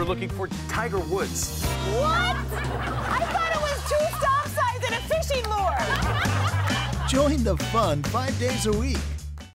were looking for Tiger Woods. What? I thought it was two stop signs and a fishing lure. Join the fun five days a week